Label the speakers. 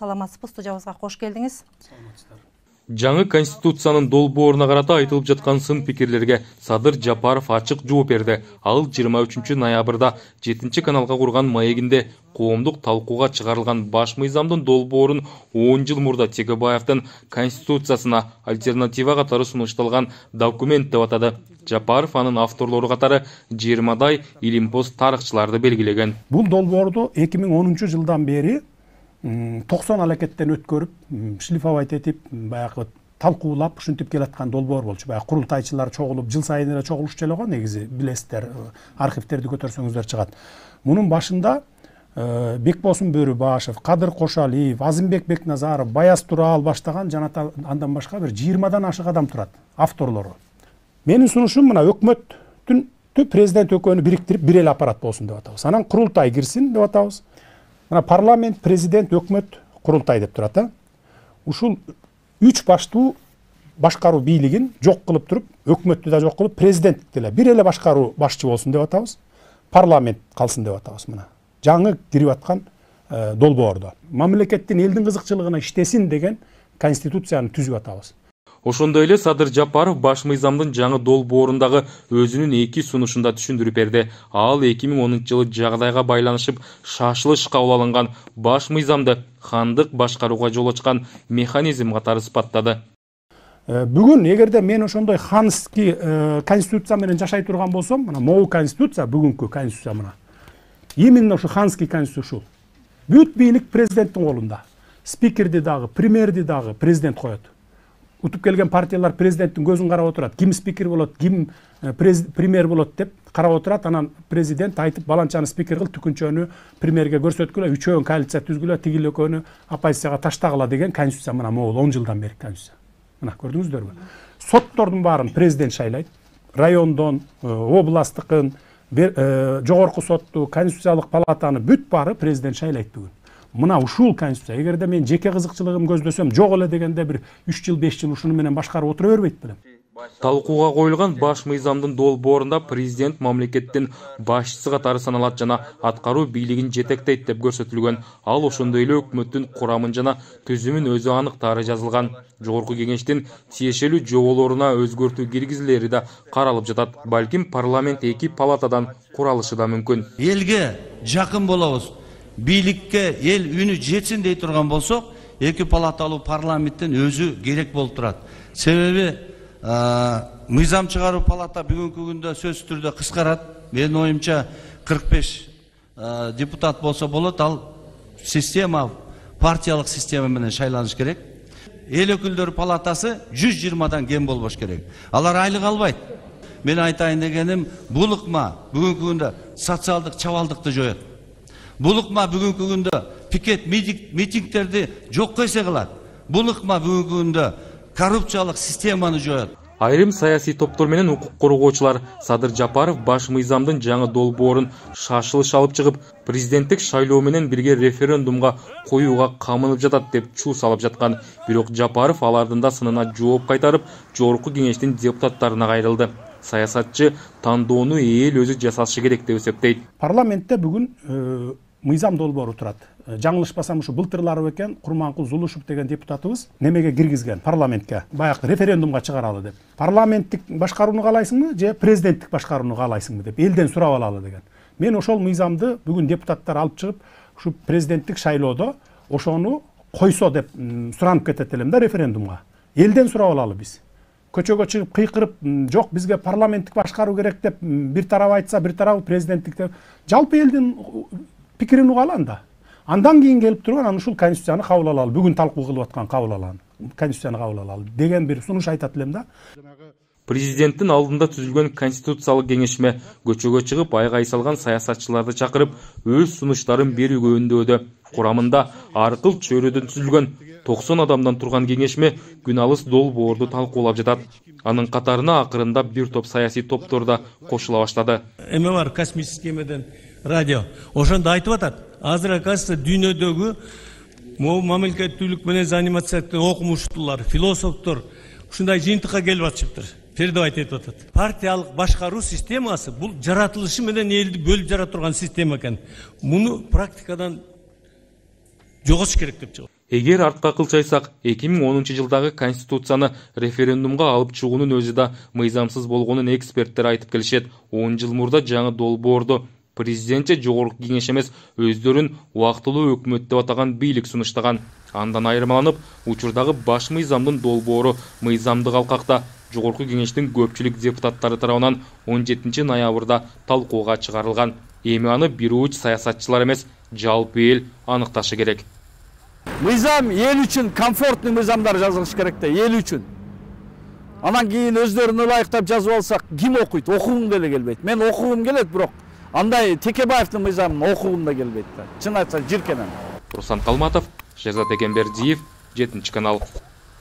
Speaker 1: саламатсызбы студиябызга кош келдиңиз
Speaker 2: жаңы конституциянын долбооруна карата айтылып жаткан сын пикирлерге садыр жапаров ачык жооп берди ал жыйырма үчүнчү ноябрда жетинчи каналга курган маегинде коомдук талкууга чыгарылган баш мыйзамдын долбоорун он жыл мурда текебаевдин конституциясына альтернатива катары сунушталган документ деп атады. Жапаров анын авторлору катары жыйырмадай илимпоз тарыхчыларды белгилеген
Speaker 3: бул долбоорду эки миң онунчу жылдан бери токсон алакеттен өткөрүп шлифовать этип баягы талкуулап ушинтип келаткан долбоор болчу. Баягы курултайчылар чогулуп жыл сайын эле чогулушчу эле го негизи билесиздер архивтерди көтөрсөңүздөр чыгат. Мунун башында э, бекбосун бөрүбашев кадыр кошалиев азимбек бекназаров баяз тураал баштаган жана андан башка бир жыйырмадан ашык адам турат авторлору. Менин сунушум мына өкмөттүн президент экөөнү бириктирип бир эле аппарат болсун деп атабыз. Анан курултай кирсин деп атабыз. Мына парламент президент өкмөт курултай деп турат э ушул үч баштуу башкаруу бийлигин жок кылып туруп өкмөттү да жок кылып президенттикти эле бир эле башкаруу башчы болсун деп атабыз парламент калсын деп атабыз мына. Жаңы кирип аткан долбоордо мамлекеттин элдин кызыкчылыгына иштесин деген конституцияны түзүп атабыз.
Speaker 2: Ошондой эле садыр жапаров баш мыйзамдын жаңы долбоорундагы өзүнүн эки сунушунда түшүндүрүп берди. Ал эки миң онунчу жылы жагдайга байланышып шашылыш кабыл алынган баш мыйзамды хандык башкарууга жол ачкан механизм катары сыпаттады
Speaker 3: э, бүгүн эгерде мен ошондой ханский э, конституция менен жашай турган болсом мына могу конституция бүгүнкү конституция мына. Именно ушу ханский конституция ушул. Бүт бийлик президенттин колунда. Спикерди дагы премьерди дагы президент коет. Утуп келген партиялар президенттин көзүн карап отурат ким спикер болот ким э, премьер болот деп карап отурат анан президент айтып баланчаны спикер кыл түкүнчөнү премьерге көрсөткүлө үчөөүн коалиция түзгүлө тигил экөөнү оппозицияга таштагыла деген конституция. Мына могул он жылдан берки конституция. Мына көрдүңүздөрбү соттордун баарын президент шайлайт райондон э, областтыкын э, жогорку сотту конституциялык палатаны бүт баары президент шайлайт бүгүн мына ушул конституция. Эгерде мен жеке кызыкчылыгым көздөсөм жок эле дегенде бир үч жыл беш жыл ушуну менен башкарып отура бербейт белем
Speaker 2: талкууга коюлган баш мыйзамдын долбоорунда президент мамлекеттин башчысы катары саналат жана аткаруу бийлигин жетектейт деп көрсөтүлгөн. Ал ошондой эле өкмөттүн курамын жана түзүмүн өзү аныктаары жазылган. Жогорку кеңештин тиешелүү жоболоруна өзгөртүү киргизилери да каралып жатат. Балким парламент эки палатадан куралышы да мүмкүн.
Speaker 4: Элге жакын болобуз. Бийликке эл үнү жетсин дей турган болсок эки палаталуу парламенттин өзү керек болуп турат себеби мыйзам чыгаруу палата бүгүнкү күндө сөзсүз түрдө кыскарат менин оюмча кырк беш депутат болсо болот ал система партиялык система менен шайланыш керек эл өкүлдөр палатасы жүз жыйырмадан кем болбош керек алар айлык албайт мен айтайын дегеним бул ыкма бүгүнкү күндө социалдык чабалдыкты жоет бул ыкма бүгүнкү күндө пикет митингтерди жокко эсе кылат бул ыкма бүгүнкү күндө коррупциялык системаны жоет
Speaker 2: айрым саясий топтор менен укук коргоочулар садыр жапаров баш мыйзамдын жаңы долбоорун шашылыш алып чыгып президенттик шайлоо менен бирге референдумга коюуга камынып жатат деп чуу салып жаткан. Бирок жапаров алардын да сынына жооп кайтарып жогорку кеңештин депутаттарына кайрылды. Саясатчы тандоону эл өзү жасашы керек деп эсептейт.
Speaker 3: Парламентте бүгүн э, мыйзам долбоору турат э, жаңылышпасам ушу былтырлары бекен курманкул зулушев деген депутатыбыз немеге киргизген парламентке. Баягы референдумга чыгаралы деп. Парламенттик башкарууну каалайсыңбы же президенттик башкарууну каалайсыңбы деп элден сурап алалы деген. Мен ошол мыйзамды бүгүн депутаттар алып чыгып ушу президенттик шайлоодо ошону койсо деп суранып кетет элем да референдумга элден сурап алалы биз көчөгө чыгып кыйкырып жок бизге парламенттик башкаруу керек деп бир тарап айтса бир тарабы президенттик деп. Жалпы элдин пикирин угалы анда андан кийин келип туруп анан ушул конституцияны кабыл алалы бүгүн талкуу кылып аткан кабыл алалы конституцияны кабыл алалы деген бир сунуш айтат элем да.
Speaker 2: Президенттин алдында түзүлгөн конституциялык кеңешме көчөгө чыгып айгай салган саясатчыларды чакырып өз сунуштарын берүүгө үндөдү курамында ар кыл чөйрөдөн түзүлгөн токсон адамдан турган кеңешме күн алыс долбоорду талкуулап жатат. Анын катарына акырындап бир топ саясий топтор да кошула баштады.
Speaker 5: Эме бар космический эмеден радио. Ошондо айтып атат. Азыр оказывается дүйнөдөгү могу мамлекеттүүлүк менен заниматься эткен окумуштуулар философтор ушундай жыйынтыкка келип атышыптыр. Передавать этип атат. Партиялык башкаруу системасы бул жаратылышы менен элди бөлүп жара турган система экен. Муну практикадан жоготуш керек деп чыгып
Speaker 2: эгер артка кылчайсак 2010 жылдагы конституцияны референдумга алып чыгуунун өзү да мыйзамсыз болгонун эксперттер айтып келишет. Он жыл мурда жаңы долбоорду президент же жогорку кеңеш эмес өздөрүн убактылуу өкмөт деп атаган бийлик сунуштаган андан айырмаланып учурдагы баш мыйзамдын долбоору мыйзамдык алкакта. Жогорку кеңештин көпчүлүк депутаттары тарабынан 17 ноябрда талкууга чыгарылган. Эми аны бир уч саясатчылар эмес жалпы эл аныкташы керек.
Speaker 6: Мыйзам эл үчүн комфортный мыйзамдар жазылыш керек да эл үчүн. Анан кийин өздөрүнө ылайыктап жазып алсак ким окуйт? Окугуң деле келбейт. Мен окугум келет бирок. Андай текебаевдин мыйзамын окугум да келбейт да. Чын айтсак жиркенем
Speaker 2: руслан калматов шерзат экенбердиев жетинчи канал.